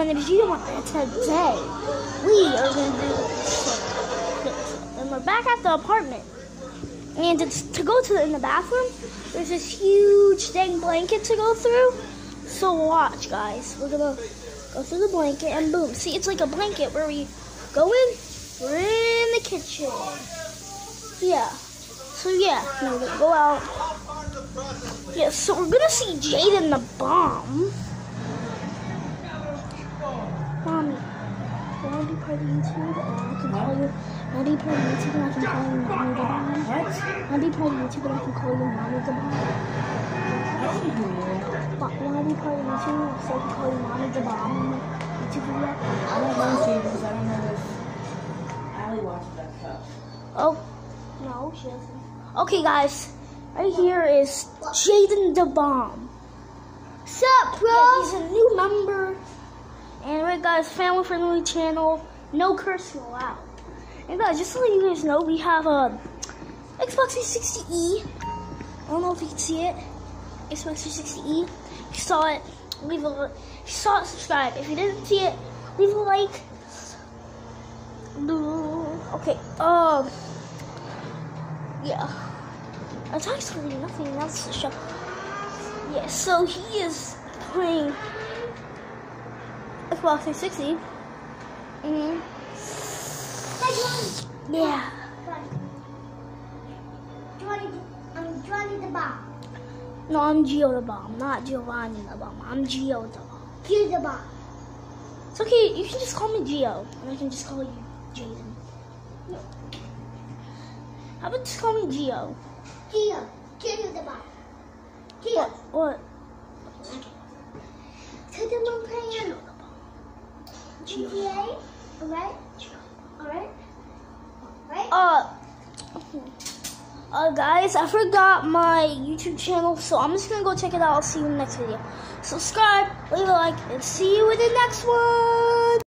on, today we are gonna do this. And we're back at the apartment. And it's to go to the, in the bathroom, there's this huge dang blanket to go through. So watch, guys. We're gonna go through the blanket and boom. See, it's like a blanket where we go in. We're in the kitchen. Yeah. So yeah, we're gonna go out. Yeah. So we're gonna see Jaden the bomb. Want to be part of YouTube and I can call you. Want to be part of YouTube and I can call you Mommy the Bomb. What? Want to be part of YouTube and I can call you Mommy the Bomb. Don't know. Want be part of YouTube so I can call you Mommy the Bomb YouTube. I don't know if because I don't know if Allie watched that stuff. Oh, no, she doesn't. Okay, guys, right here is Jaden the Bomb. Sup, bro? Yeah, he's a new member. And right, guys, family friendly channel, no cursing allowed. And guys, just to let you guys know, we have a Xbox 360e. I don't know if you can see it. Xbox 360e. If you saw it, leave a if you saw it, subscribe. If you didn't see it, leave a like. Okay. Um. Yeah. That's actually nothing else to show. Yeah. So he is playing Xbox 360. Mm-hmm. Yeah. Johnny, I'm Johnny the Bomb. No, I'm Geo the bomb, not Giovanni the bomb. I'm Geo the bomb. Here's the bomb. It's okay. You can just call me Geo, and I can just call you Jaden. How about just call me Geo? Geo, here's the bomb. Geo, What? What? tell them I'm playing Geo the bomb. Alright? Alright? Alright? Uh, uh, guys, I forgot my YouTube channel, so I'm just gonna go check it out. I'll see you in the next video. Subscribe, leave a like, and see you in the next one.